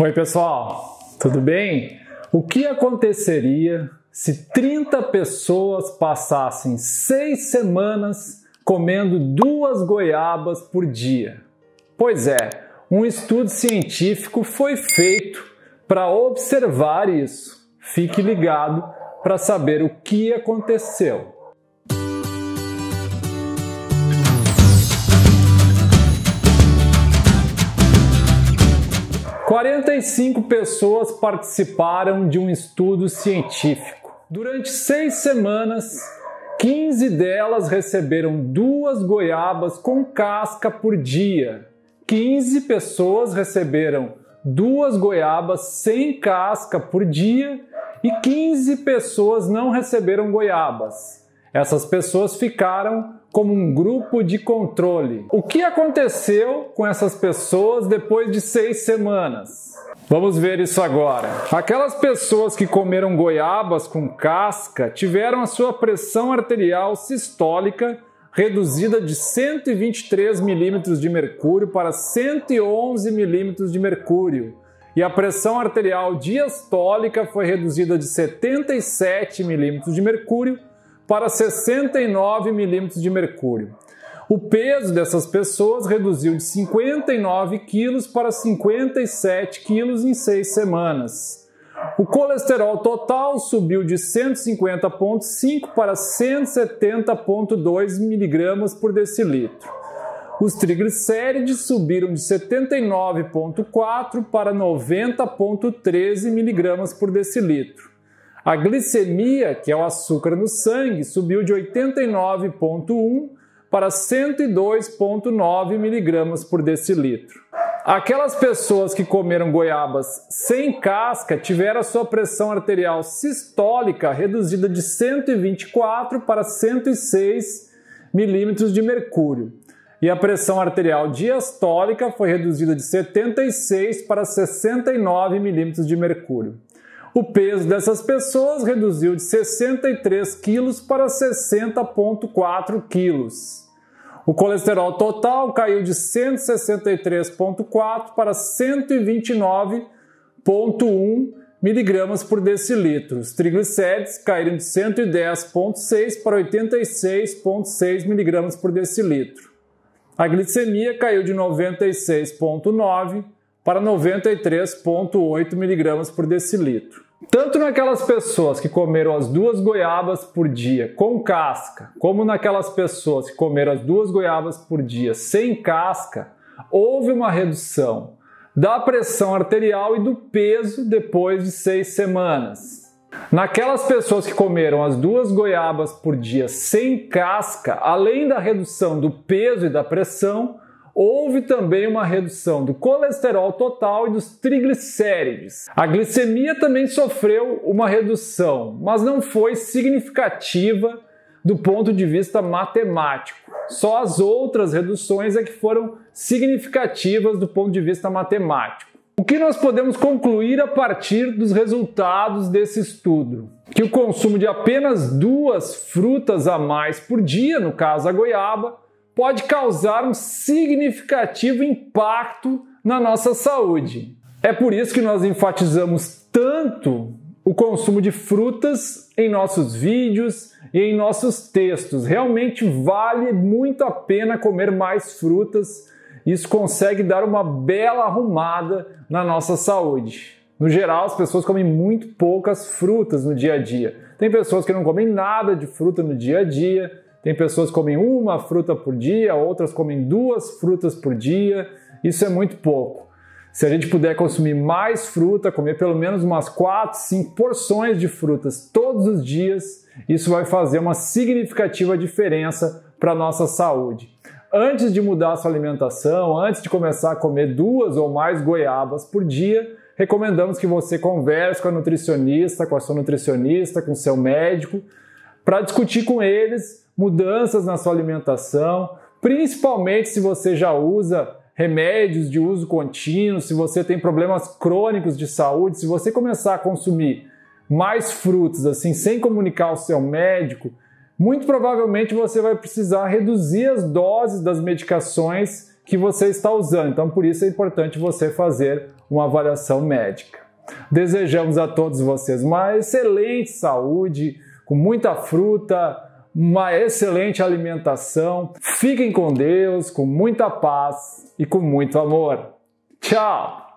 Oi, pessoal, tudo bem? O que aconteceria se 30 pessoas passassem seis semanas comendo duas goiabas por dia? Pois é, um estudo científico foi feito para observar isso. Fique ligado para saber o que aconteceu. 45 pessoas participaram de um estudo científico. Durante seis semanas, 15 delas receberam duas goiabas com casca por dia. 15 pessoas receberam duas goiabas sem casca por dia e 15 pessoas não receberam goiabas. Essas pessoas ficaram como um grupo de controle. O que aconteceu com essas pessoas depois de seis semanas? Vamos ver isso agora. Aquelas pessoas que comeram goiabas com casca tiveram a sua pressão arterial sistólica reduzida de 123 milímetros de mercúrio para 111 milímetros de mercúrio. E a pressão arterial diastólica foi reduzida de 77 milímetros de mercúrio para 69 milímetros de mercúrio. O peso dessas pessoas reduziu de 59 quilos para 57 quilos em seis semanas. O colesterol total subiu de 150,5 para 170,2 miligramas por decilitro. Os triglicérides subiram de 79,4 para 90,13 miligramas por decilitro. A glicemia, que é o açúcar no sangue, subiu de 89,1 para 102,9 miligramas por decilitro. Aquelas pessoas que comeram goiabas sem casca tiveram a sua pressão arterial sistólica reduzida de 124 para 106 milímetros de mercúrio. E a pressão arterial diastólica foi reduzida de 76 para 69 milímetros de mercúrio. O peso dessas pessoas reduziu de 63 quilos para 60,4 quilos. O colesterol total caiu de 163,4 para 129,1 miligramas por decilitro. Os triglicérides caíram de 110,6 para 86,6 miligramas por decilitro. A glicemia caiu de 96,9 para 93,8 miligramas por decilitro. Tanto naquelas pessoas que comeram as duas goiabas por dia com casca, como naquelas pessoas que comeram as duas goiabas por dia sem casca, houve uma redução da pressão arterial e do peso depois de seis semanas. Naquelas pessoas que comeram as duas goiabas por dia sem casca, além da redução do peso e da pressão, houve também uma redução do colesterol total e dos triglicérides. A glicemia também sofreu uma redução, mas não foi significativa do ponto de vista matemático. Só as outras reduções é que foram significativas do ponto de vista matemático. O que nós podemos concluir a partir dos resultados desse estudo? Que o consumo de apenas duas frutas a mais por dia, no caso a goiaba, pode causar um significativo impacto na nossa saúde. É por isso que nós enfatizamos tanto o consumo de frutas em nossos vídeos e em nossos textos. Realmente vale muito a pena comer mais frutas. Isso consegue dar uma bela arrumada na nossa saúde. No geral, as pessoas comem muito poucas frutas no dia a dia. Tem pessoas que não comem nada de fruta no dia a dia, tem pessoas que comem uma fruta por dia, outras comem duas frutas por dia. Isso é muito pouco. Se a gente puder consumir mais fruta, comer pelo menos umas 4, 5 porções de frutas todos os dias, isso vai fazer uma significativa diferença para a nossa saúde. Antes de mudar a sua alimentação, antes de começar a comer duas ou mais goiabas por dia, recomendamos que você converse com a nutricionista, com a sua nutricionista, com o seu médico, para discutir com eles mudanças na sua alimentação, principalmente se você já usa remédios de uso contínuo, se você tem problemas crônicos de saúde, se você começar a consumir mais frutos assim sem comunicar ao seu médico, muito provavelmente você vai precisar reduzir as doses das medicações que você está usando. Então, por isso é importante você fazer uma avaliação médica. Desejamos a todos vocês uma excelente saúde, com muita fruta, uma excelente alimentação. Fiquem com Deus, com muita paz e com muito amor. Tchau!